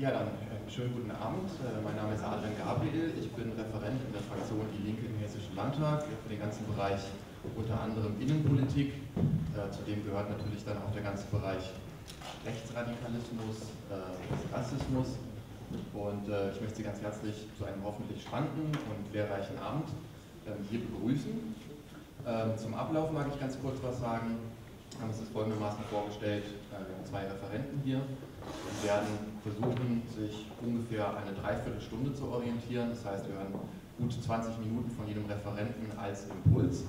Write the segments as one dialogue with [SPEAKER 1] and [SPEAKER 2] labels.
[SPEAKER 1] Ja, dann äh, schönen guten Abend. Äh, mein Name ist Adrian Gabriel. Ich bin Referent in der Fraktion Die Linke im Hessischen Landtag für den ganzen Bereich unter anderem Innenpolitik. Äh, zudem gehört natürlich dann auch der ganze Bereich Rechtsradikalismus, Rassismus. Und ich möchte Sie ganz herzlich zu einem hoffentlich spannenden und lehrreichen Abend ähm, hier begrüßen. Ähm, zum Ablauf mag ich ganz kurz was sagen. Haben uns das folgendermaßen vorgestellt. Wir haben zwei Referenten hier und werden versuchen, sich ungefähr eine Dreiviertelstunde zu orientieren. Das heißt, wir hören gut 20 Minuten von jedem Referenten als Impuls.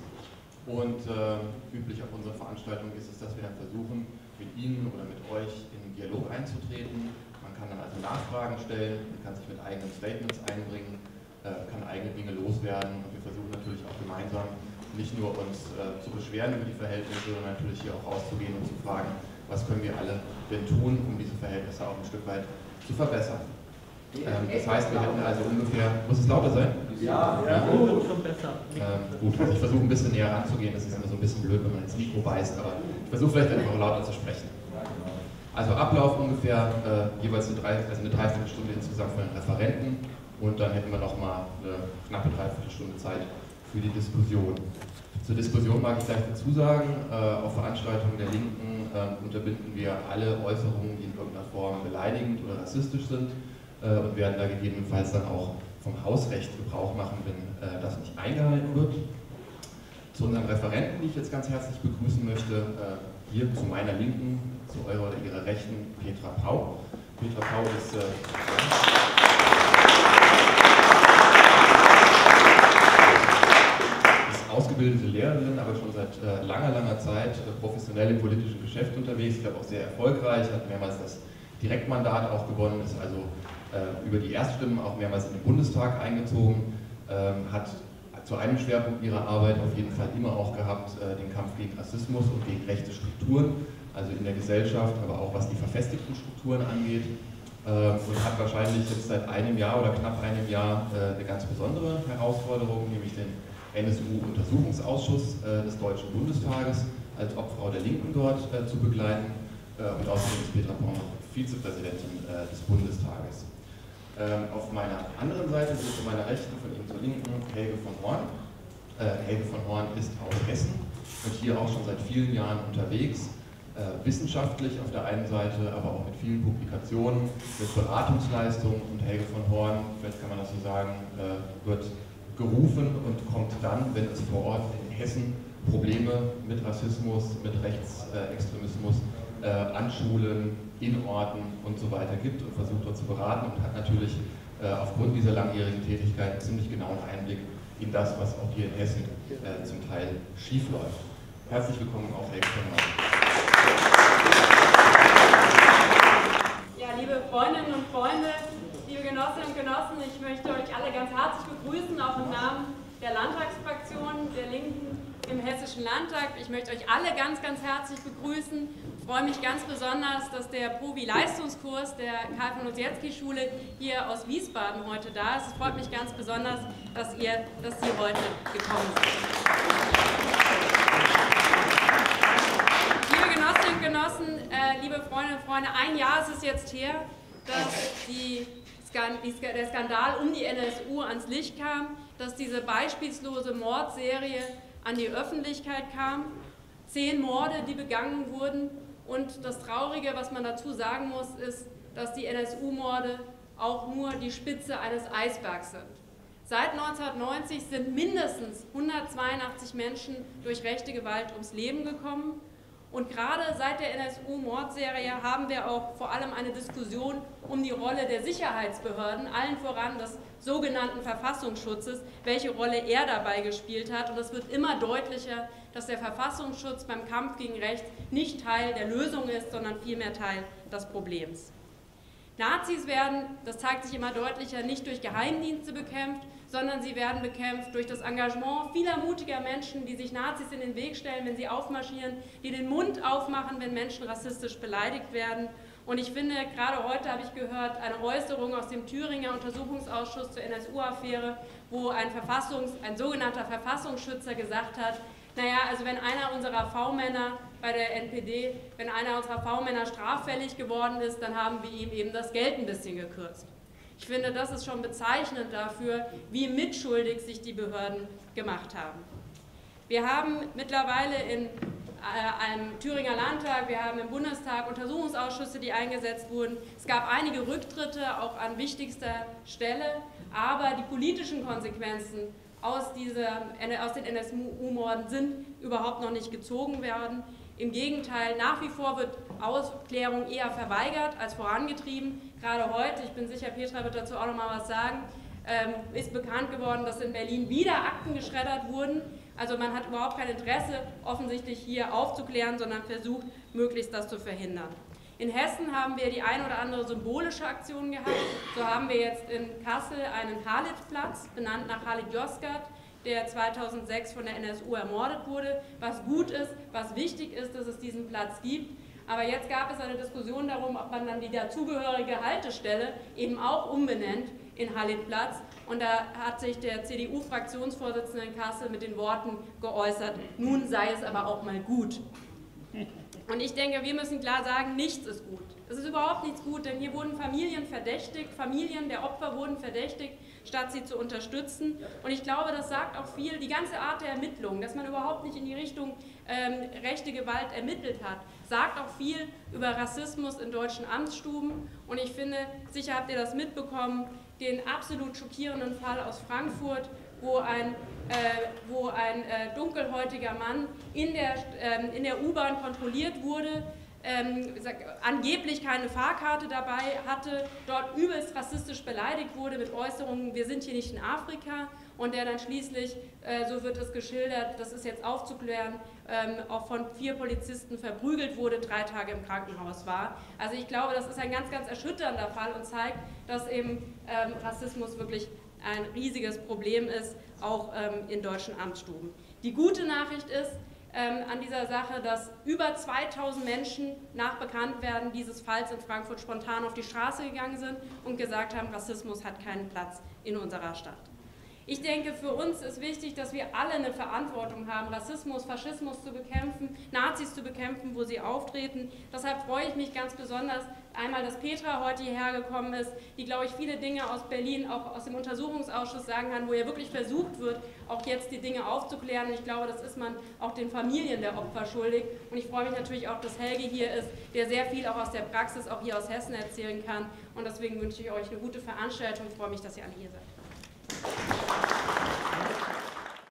[SPEAKER 1] Und äh, üblich auf unserer Veranstaltung ist es, dass wir dann versuchen, mit Ihnen oder mit euch in einen Dialog einzutreten. Man kann dann also Nachfragen stellen, man kann sich mit eigenen Statements einbringen, äh, kann eigene Dinge loswerden. Und wir versuchen natürlich auch gemeinsam nicht nur uns äh, zu beschweren über die Verhältnisse, sondern natürlich hier auch rauszugehen und zu fragen, was können wir alle denn tun, um diese Verhältnisse auch ein Stück weit zu verbessern. Ähm, das heißt, wir hätten also ungefähr, muss es lauter sein?
[SPEAKER 2] Ja, ja, gut, schon besser.
[SPEAKER 1] Ähm, gut, also ich versuche ein bisschen näher ranzugehen, das ist immer so ein bisschen blöd, wenn man ins Mikro beißt, aber ich versuche vielleicht einfach lauter zu sprechen. Also Ablauf ungefähr äh, jeweils eine, drei, also eine Dreiviertelstunde insgesamt von den Referenten und dann hätten wir nochmal eine knappe Dreiviertelstunde Zeit für die Diskussion. Zur Diskussion mag ich gleich dazu sagen, äh, auf Veranstaltungen der Linken äh, unterbinden wir alle Äußerungen, die in irgendeiner Form beleidigend oder rassistisch sind äh, und werden da gegebenenfalls dann auch vom Hausrecht Gebrauch machen, wenn äh, das nicht eingehalten wird. Zu unseren Referenten, die ich jetzt ganz herzlich begrüßen möchte, äh, hier zu meiner Linken, zu eurer oder ihrer Rechten, Petra Pau. Petra Pau ist ausgebildete Lehrerin, aber schon seit äh, langer, langer Zeit äh, professionell im politischen Geschäft unterwegs. Ich glaube auch sehr erfolgreich, hat mehrmals das Direktmandat auch gewonnen, ist also äh, über die Erststimmen auch mehrmals in den Bundestag eingezogen, ähm, hat zu einem Schwerpunkt ihrer Arbeit auf jeden Fall immer auch gehabt, äh, den Kampf gegen Rassismus und gegen rechte Strukturen, also in der Gesellschaft, aber auch was die verfestigten Strukturen angeht. Ähm, und hat wahrscheinlich jetzt seit einem Jahr oder knapp einem Jahr äh, eine ganz besondere Herausforderung, nämlich den NSU-Untersuchungsausschuss äh, des Deutschen Bundestages als Obfrau der Linken dort äh, zu begleiten. Äh, und außerdem ist Petra Pomm Vizepräsidentin äh, des Bundestages. Ähm, auf meiner anderen Seite sitzt zu meiner Rechten, von ihm zur Linken, Helge von Horn. Äh, Helge von Horn ist aus Hessen und hier auch schon seit vielen Jahren unterwegs. Wissenschaftlich auf der einen Seite, aber auch mit vielen Publikationen, mit Beratungsleistungen und Helge von Horn, vielleicht kann man das so sagen, wird gerufen und kommt dann, wenn es vor Ort in Hessen Probleme mit Rassismus, mit Rechtsextremismus äh, an Schulen, in Orten und so weiter gibt und versucht dort zu beraten und hat natürlich äh, aufgrund dieser langjährigen Tätigkeit einen ziemlich genauen Einblick in das, was auch hier in Hessen äh, zum Teil schiefläuft. Herzlich willkommen auch Herr
[SPEAKER 3] Ja, liebe Freundinnen und Freunde, liebe Genossinnen und Genossen, ich möchte euch alle ganz herzlich auch im Namen der Landtagsfraktion der Linken im Hessischen Landtag. Ich möchte euch alle ganz, ganz herzlich begrüßen. Ich freue mich ganz besonders, dass der Provi-Leistungskurs der Karl von Ossietzky-Schule hier aus Wiesbaden heute da ist. Es freut mich ganz besonders, dass ihr, dass ihr heute gekommen seid. Liebe Genossinnen und Genossen, äh, liebe Freundinnen und Freunde, ein Jahr ist es jetzt her, dass die der Skandal um die NSU ans Licht kam, dass diese beispielslose Mordserie an die Öffentlichkeit kam. Zehn Morde, die begangen wurden. Und das Traurige, was man dazu sagen muss, ist, dass die NSU-Morde auch nur die Spitze eines Eisbergs sind. Seit 1990 sind mindestens 182 Menschen durch rechte Gewalt ums Leben gekommen. Und gerade seit der NSU-Mordserie haben wir auch vor allem eine Diskussion um die Rolle der Sicherheitsbehörden, allen voran des sogenannten Verfassungsschutzes, welche Rolle er dabei gespielt hat. Und es wird immer deutlicher, dass der Verfassungsschutz beim Kampf gegen Rechts nicht Teil der Lösung ist, sondern vielmehr Teil des Problems. Nazis werden, das zeigt sich immer deutlicher, nicht durch Geheimdienste bekämpft, sondern sie werden bekämpft durch das Engagement vieler mutiger Menschen, die sich Nazis in den Weg stellen, wenn sie aufmarschieren, die den Mund aufmachen, wenn Menschen rassistisch beleidigt werden. Und ich finde, gerade heute habe ich gehört, eine Äußerung aus dem Thüringer Untersuchungsausschuss zur NSU-Affäre, wo ein, ein sogenannter Verfassungsschützer gesagt hat, Naja, also wenn einer unserer V-Männer bei der NPD, wenn einer unserer V-Männer straffällig geworden ist, dann haben wir ihm eben das Geld ein bisschen gekürzt. Ich finde, das ist schon bezeichnend dafür, wie mitschuldig sich die Behörden gemacht haben. Wir haben mittlerweile in einem Thüringer Landtag, wir haben im Bundestag Untersuchungsausschüsse, die eingesetzt wurden. Es gab einige Rücktritte, auch an wichtigster Stelle, aber die politischen Konsequenzen aus, dieser, aus den NSU-Morden sind überhaupt noch nicht gezogen werden. Im Gegenteil, nach wie vor wird Aufklärung eher verweigert als vorangetrieben. Gerade heute, ich bin sicher, Petra wird dazu auch noch mal was sagen, ähm, ist bekannt geworden, dass in Berlin wieder Akten geschreddert wurden. Also man hat überhaupt kein Interesse, offensichtlich hier aufzuklären, sondern versucht, möglichst das zu verhindern. In Hessen haben wir die ein oder andere symbolische Aktion gehabt. So haben wir jetzt in Kassel einen Halitplatz, benannt nach Halit Yozgat, der 2006 von der NSU ermordet wurde, was gut ist, was wichtig ist, dass es diesen Platz gibt. Aber jetzt gab es eine Diskussion darum, ob man dann die dazugehörige Haltestelle eben auch umbenennt in Halitplatz. Und da hat sich der CDU-Fraktionsvorsitzende in Kassel mit den Worten geäußert, nun sei es aber auch mal gut. Und ich denke, wir müssen klar sagen, nichts ist gut. Es ist überhaupt nichts gut, denn hier wurden Familien verdächtigt, Familien der Opfer wurden verdächtigt, statt sie zu unterstützen. Und ich glaube, das sagt auch viel, die ganze Art der Ermittlung, dass man überhaupt nicht in die Richtung ähm, rechte Gewalt ermittelt hat, sagt auch viel über Rassismus in deutschen Amtsstuben. Und ich finde, sicher habt ihr das mitbekommen, den absolut schockierenden Fall aus Frankfurt, wo ein, äh, wo ein äh, dunkelhäutiger Mann in der, äh, in der U-Bahn kontrolliert wurde, ähm, angeblich keine Fahrkarte dabei hatte, dort übelst rassistisch beleidigt wurde mit Äußerungen, wir sind hier nicht in Afrika und der dann schließlich, äh, so wird es geschildert, das ist jetzt aufzuklären, ähm, auch von vier Polizisten verprügelt wurde, drei Tage im Krankenhaus war. Also ich glaube, das ist ein ganz, ganz erschütternder Fall und zeigt, dass eben ähm, Rassismus wirklich ein riesiges Problem ist, auch ähm, in deutschen Amtsstuben. Die gute Nachricht ist, ähm, an dieser Sache, dass über 2000 Menschen nach Bekanntwerden dieses Falls in Frankfurt spontan auf die Straße gegangen sind und gesagt haben, Rassismus hat keinen Platz in unserer Stadt. Ich denke, für uns ist wichtig, dass wir alle eine Verantwortung haben, Rassismus, Faschismus zu bekämpfen, Nazis zu bekämpfen, wo sie auftreten. Deshalb freue ich mich ganz besonders, einmal, dass Petra heute hierher gekommen ist, die, glaube ich, viele Dinge aus Berlin, auch aus dem Untersuchungsausschuss sagen kann, wo ja wirklich versucht wird, auch jetzt die Dinge aufzuklären. Ich glaube, das ist man auch den Familien der Opfer schuldig. Und ich freue mich natürlich auch, dass Helge hier ist, der sehr viel auch aus der Praxis, auch hier aus Hessen erzählen kann. Und deswegen wünsche ich euch eine gute Veranstaltung. Ich freue mich, dass ihr alle hier seid.